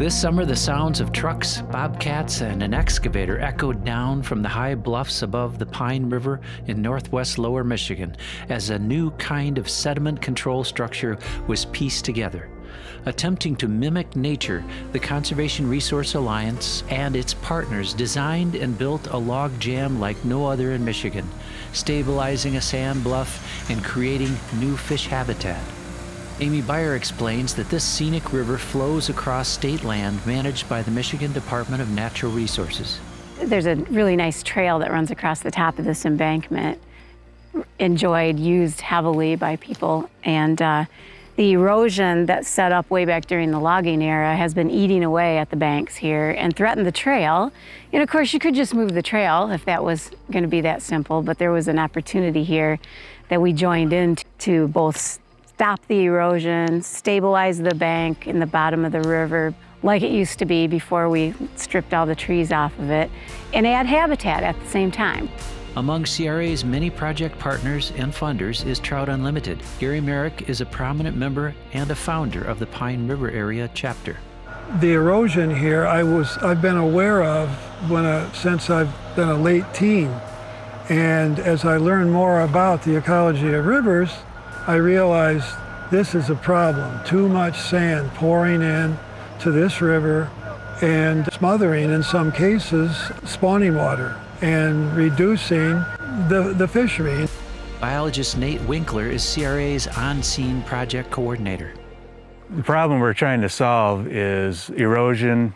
This summer, the sounds of trucks, bobcats, and an excavator echoed down from the high bluffs above the Pine River in northwest lower Michigan as a new kind of sediment control structure was pieced together. Attempting to mimic nature, the Conservation Resource Alliance and its partners designed and built a log jam like no other in Michigan, stabilizing a sand bluff and creating new fish habitat. Amy Beyer explains that this scenic river flows across state land managed by the Michigan Department of Natural Resources. There's a really nice trail that runs across the top of this embankment, enjoyed, used heavily by people, and uh, the erosion that set up way back during the logging era has been eating away at the banks here and threatened the trail. And of course, you could just move the trail if that was going to be that simple, but there was an opportunity here that we joined in to both stop the erosion, stabilize the bank in the bottom of the river like it used to be before we stripped all the trees off of it, and add habitat at the same time. Among CRA's many project partners and funders is Trout Unlimited. Gary Merrick is a prominent member and a founder of the Pine River Area chapter. The erosion here I was I've been aware of when I, since I've been a late teen. And as I learned more about the ecology of rivers, I realized this is a problem. Too much sand pouring in to this river and smothering, in some cases, spawning water and reducing the, the fishery. Biologist Nate Winkler is CRA's on-scene project coordinator. The problem we're trying to solve is erosion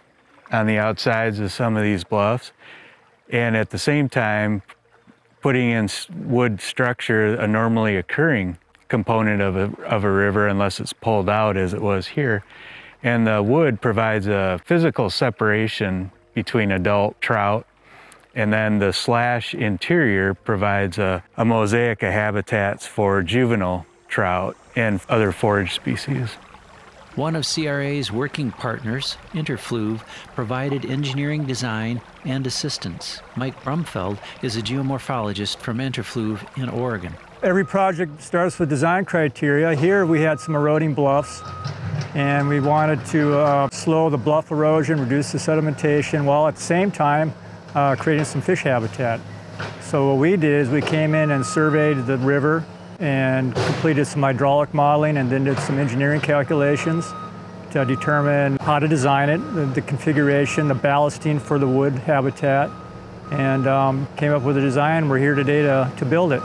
on the outsides of some of these bluffs, and at the same time, putting in wood structure, a normally occurring component of a, of a river unless it's pulled out as it was here. And the wood provides a physical separation between adult trout and then the slash interior provides a, a mosaic of habitats for juvenile trout and other forage species. One of CRA's working partners, Inter-Fluve, provided engineering design and assistance. Mike Brunfelt is a geomorphologist from Inter-Fluve in Oregon. Every project starts with design criteria. Here we had some eroding bluffs and we wanted to uh, slow the bluff erosion, reduce the sedimentation, while at the same time uh, creating some fish habitat. So what we did is we came in and surveyed the river and completed some hydraulic modeling and then did some engineering calculations to determine how to design it, the, the configuration, the ballasting for the wood habitat, and um, came up with a design. We're here today to, to build it.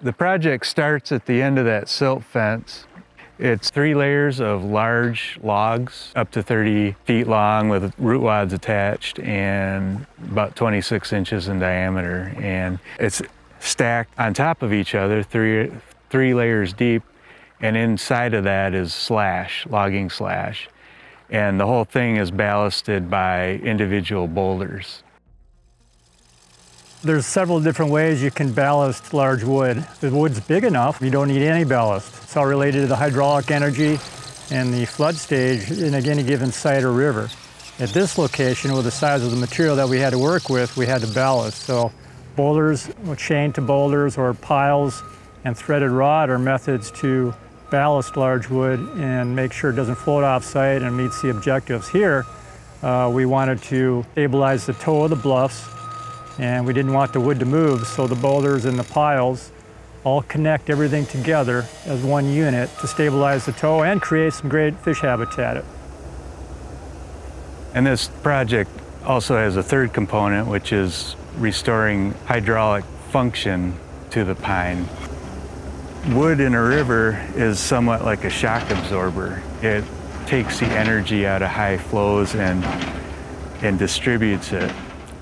The project starts at the end of that silt fence. It's three layers of large logs, up to 30 feet long with root wads attached and about 26 inches in diameter. And it's stacked on top of each other, three, three layers deep. And inside of that is slash, logging slash. And the whole thing is ballasted by individual boulders. There's several different ways you can ballast large wood. If the wood's big enough, you don't need any ballast. It's all related to the hydraulic energy and the flood stage in any given site or river. At this location, with the size of the material that we had to work with, we had to ballast. So boulders, chained to boulders or piles and threaded rod are methods to ballast large wood and make sure it doesn't float off site and meets the objectives. Here, uh, we wanted to stabilize the toe of the bluffs and we didn't want the wood to move, so the boulders and the piles all connect everything together as one unit to stabilize the toe and create some great fish habitat. And this project also has a third component, which is restoring hydraulic function to the pine. Wood in a river is somewhat like a shock absorber. It takes the energy out of high flows and, and distributes it.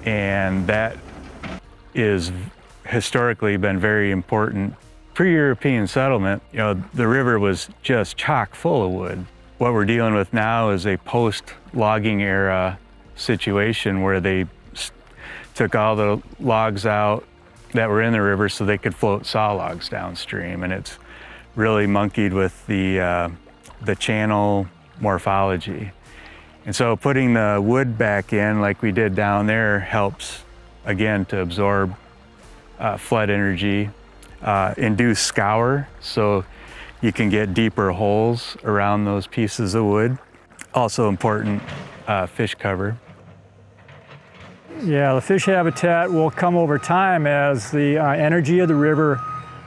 And that is historically been very important. Pre-European settlement, you know, the river was just chock full of wood. What we're dealing with now is a post-logging era situation where they took all the logs out that were in the river so they could float saw logs downstream. And it's really monkeyed with the, uh, the channel morphology. And so putting the wood back in like we did down there helps again, to absorb uh, flood energy, uh, induce scour, so you can get deeper holes around those pieces of wood. Also important, uh, fish cover. Yeah, the fish habitat will come over time as the uh, energy of the river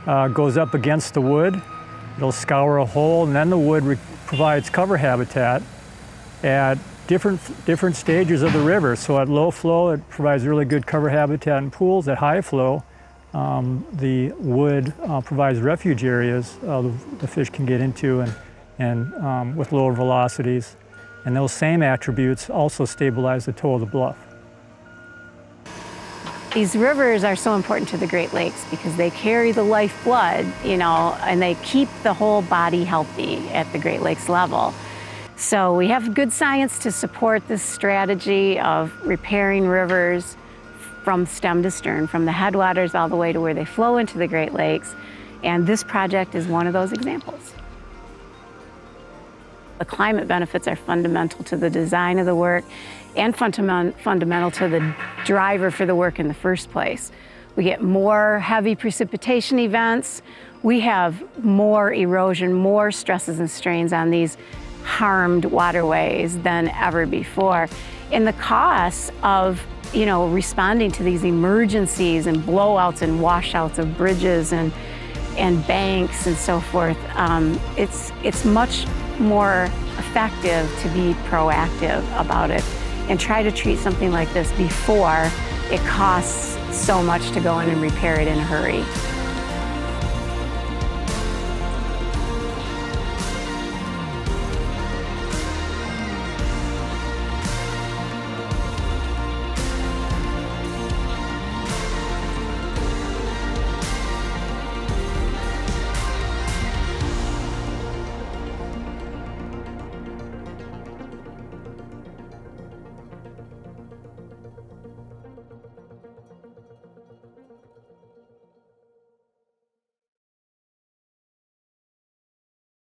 uh, goes up against the wood. It'll scour a hole, and then the wood provides cover habitat at different, different stages of the river. So at low flow, it provides really good cover habitat in pools. At high flow, um, the wood uh, provides refuge areas uh, the, the, fish can get into and, and um, with lower velocities. And those same attributes also stabilize the toe of the bluff. These rivers are so important to the Great Lakes because they carry the lifeblood, you know, and they keep the whole body healthy at the Great Lakes level. So we have good science to support this strategy of repairing rivers from stem to stern, from the headwaters all the way to where they flow into the Great Lakes. And this project is one of those examples. The climate benefits are fundamental to the design of the work and fundament, fundamental to the driver for the work in the first place. We get more heavy precipitation events. We have more erosion, more stresses and strains on these harmed waterways than ever before. And the costs of you know, responding to these emergencies and blowouts and washouts of bridges and and banks and so forth, um, it's it's much more effective to be proactive about it and try to treat something like this before it costs so much to go in and repair it in a hurry.